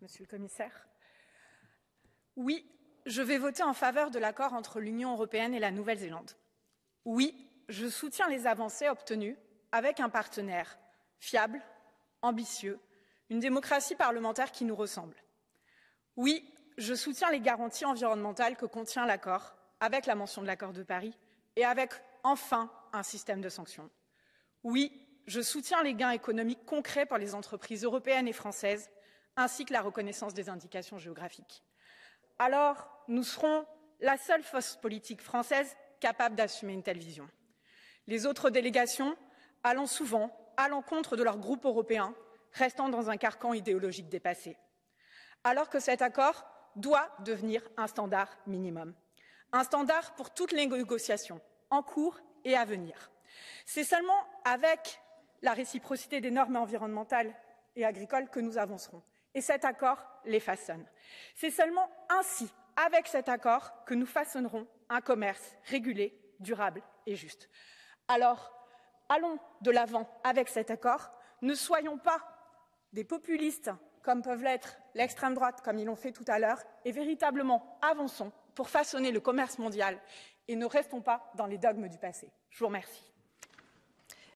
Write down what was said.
Monsieur le Commissaire. Oui, je vais voter en faveur de l'accord entre l'Union européenne et la Nouvelle-Zélande. Oui, je soutiens les avancées obtenues avec un partenaire fiable, ambitieux, une démocratie parlementaire qui nous ressemble. Oui, je soutiens les garanties environnementales que contient l'accord, avec la mention de l'accord de Paris, et avec enfin un système de sanctions. Oui, je soutiens les gains économiques concrets pour les entreprises européennes et françaises, ainsi que la reconnaissance des indications géographiques. Alors, nous serons la seule force politique française capable d'assumer une telle vision. Les autres délégations allant souvent à l'encontre de leur groupe européen, restant dans un carcan idéologique dépassé. Alors que cet accord doit devenir un standard minimum, un standard pour toutes les négociations en cours et à venir. C'est seulement avec la réciprocité des normes environnementales et agricoles que nous avancerons. Et cet accord les façonne. C'est seulement ainsi, avec cet accord, que nous façonnerons un commerce régulé, durable et juste. Alors, allons de l'avant avec cet accord. Ne soyons pas des populistes comme peuvent l'être l'extrême droite, comme ils l'ont fait tout à l'heure, et véritablement avançons pour façonner le commerce mondial et ne restons pas dans les dogmes du passé. Je vous remercie.